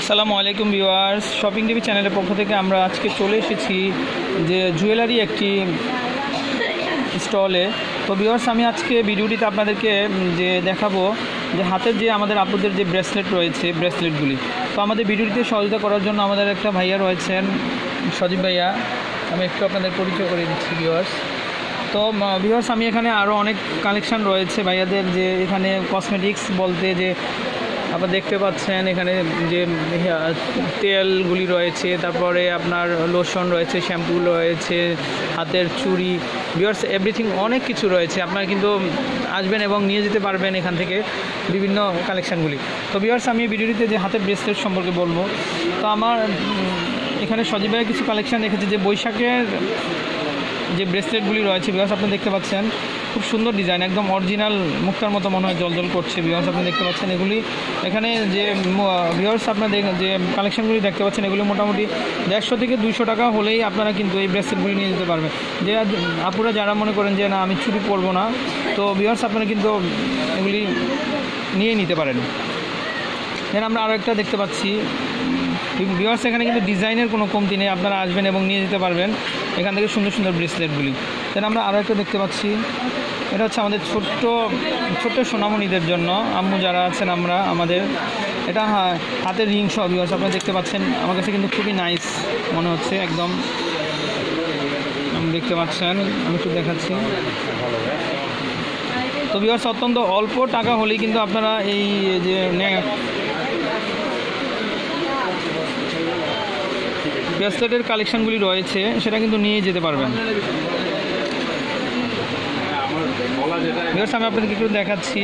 আসসালামু আলাইকুম viewers. Shopping TV চ্যানেলের পক্ষ থেকে আমরা আজকে চলে এসেছি যে জুয়েলারি একটি স্টলে। তো ভিউয়ার্স, আমি আজকে ভিডিওটিতে আপনাদেরকে যে দেখাবো যে হাতের যে আমাদের আপুদের যে ব্রেসলেট রয়েছে, ব্রেসলেটগুলি। তো আমাদের ভিডিওটিতে সহযোগিতা করার জন্য আমাদের একটা ভাইয়া রয়েছেন, সজীব ভাইয়া। আমি একটু আপনাদের পরিচয় করে দিচ্ছি ভিউয়ার্স। তো ভিউয়ার্স, আমি এখানে আরও অনেক কালেকশান রয়েছে ভাইয়াদের যে এখানে কসমেটিক্স বলতে যে আপনারা দেখতে পাচ্ছেন এখানে যে তেলগুলি রয়েছে, তারপরে আপনার লোশন রয়েছে, শ্যাম্পু রয়েছে, হাতের চুড়ি বিয়ার্স এভরিথিং অনেক কিছু রয়েছে। আপনারা কিন্তু আসবেন এবং নিয়ে যেতে পারবেন এখান থেকে বিভিন্ন কালেকশানগুলি তো বিয়ার্স আমি ভিডিওটিতে যে হাতের ব্রেসলেট সম্পর্কে বলব, তো আমার এখানে সজীব কিছু কালেকশান দেখেছি যে বৈশাখের যে ব্রেসলেটগুলি রয়েছে বিকজ আপনি দেখতে পাচ্ছেন খুব সুন্দর ডিজাইন একদম অরিজিনাল মুক্তার মতো মনে হয় জল করছে। বিকজ আপনি দেখতে পাচ্ছেন এগুলি। এখানে যে ভিওর্স আপনার যে কালেকশনগুলি দেখতে পাচ্ছেন, এগুলি মোটামুটি দেড়শো থেকে দুইশো টাকা হলেই আপনারা কিন্তু এই ব্রেসলেটগুলি নিয়ে যেতে পারবেন। যে আপুরা যারা মনে করেন যে, না, আমি ছুটি পরবো না, তো ভিওর্স আপনারা কিন্তু এগুলি নিয়ে নিতে পারেন। দেন আমরা আরও একটা দেখতে পাচ্ছি। ভিওয়ার্স এখানে কিন্তু ডিজাইনের কোনো কমতি নেই। আপনারা আসবেন এবং নিয়ে যেতে পারবেন। এখান থেকে সুন্দর সুন্দর ব্রেসলেটগুলি দেন আমরা আরও একটা দেখতে পাচ্ছি। এটা হচ্ছে আমাদের ছোট্ট ছোট্ট সোনামণিদের জন্য। আম্মু যারা আছেন আমরা, আমাদের। এটা হাতের রিং সহ ভিওয়ার্স আপনারা দেখতে পাচ্ছেন। আমার কাছে কিন্তু খুবই নাইস মনে হচ্ছে, একদম। দেখতে পাচ্ছেন, আমি একটু দেখাচ্ছি। তো ভিওয়ার্স অত্যন্ত অল্প টাকা হলেই কিন্তু আপনারা এই যে ব্রেসলেটের কালেকশনগুলি রয়েছে, সেটা কিন্তু নিয়ে যেতে পারবেন। ভিউয়ার্স আমি আপনাদেরকে একটু দেখাচ্ছি।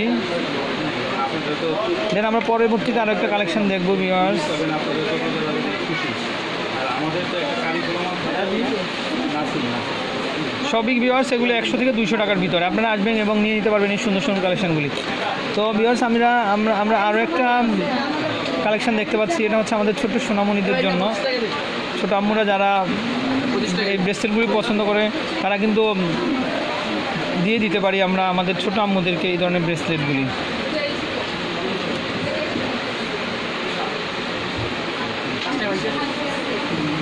দেন আমরা পরবর্তীতে আরও একটা কালেকশন দেখব ভিউয়ার্স সবই ভিউয়ার্স এগুলো একশো থেকে দুইশো টাকার ভিতরে। আপনারা আসবেন এবং নিয়ে নিতে পারবেন এই সুন্দর সুন্দর কালেকশনগুলি তো ভিউয়ার্স আমরা আমরা আমরা আরও একটা কালেকশান দেখতে পাচ্ছি। এটা হচ্ছে আমাদের ছোট্ট সোনামণিদের জন্য। ছোট আম্মুরা যারা এই ব্রেসলেটগুলি পছন্দ করে, তারা কিন্তু দিয়ে দিতে পারি আমরা আমাদের ছোট আম্মুদেরকে এই ধরনের ব্রেসলেটগুলি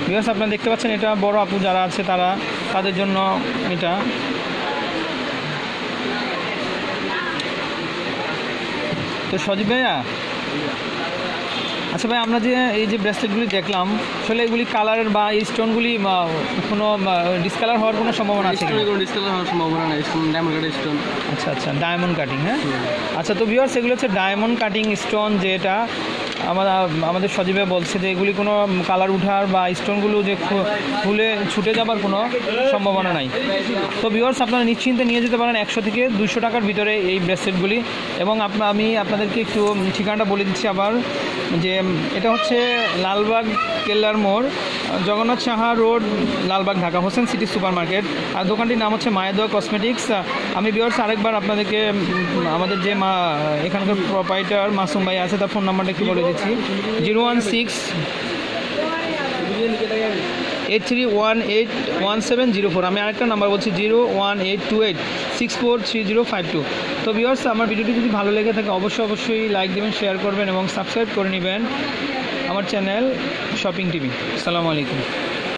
বিকজ আপনারা দেখতে পাচ্ছেন এটা বড় আপু যারা আছে তারা, তাদের জন্য এটা। তো সজীব ভাইয়া? আচ্ছা ভাই আমরা যে এই যে ব্রেসলেটগুলি দেখলাম আসলে এগুলি কালার বা এই স্টোনগুলি কোনো ডিসকালার হওয়ার কোনো সম্ভাবনা আছে কোনো? ডিসকালার হওয়ার সম্ভাবনা নাই স্টোন ডায়মন্ড স্টোন আচ্ছা আচ্ছা ডায়মন্ড কাটিং হ্যাঁ? আচ্ছা তো ভিউয়ার্স এগুলো হচ্ছে ডায়মন্ড কাটিং স্টোন যেটা আমরা, আমাদের সজীবে বলছে যে এগুলি কোনো কালার উঠার বা স্টোনগুলো যে খুলে ছুটে যাবার কোনো সম্ভাবনা নাই। তো ভিউয়ার্স আপনারা নিশ্চিন্তে নিয়ে যেতে পারেন একশো থেকে দুশো টাকার ভিতরে এই ব্রেসলেটগুলি এবং আপনা, আমি আপনাদেরকে একটু ঠিকানাটা বলে দিচ্ছি আবার, যে এটা হচ্ছে লালবাগ কেল্লার মোড়, Jagannath Saha road, Lalbagh, Dhaka, Hossain city super market আর দোকানটির নাম হচ্ছে মায়াদোয়া কসমেটিক্স। আমি বিয়ার্স আরেকবার আপনাদেরকে আমাদের যে মা, এখানকার প্রোপাইটার মাসুম ভাই আছে, তার ফোন নাম্বারটা একটু বলে দিচ্ছি zero one six eight three one eight one seven zero four আমি আরেকটা নাম্বার বলছি, zero one eight two eight six four three zero five two তো ভিওর্স আমার ভিডিওটি যদি ভালো লেগে থাকে, অবশ্যই অবশ্যই লাইক দেবেন শেয়ার করবেন এবং সাবস্ক্রাইব করে নেবেন আমার চ্যানেল শপিং টিভি আসসালামু আলাইকুম।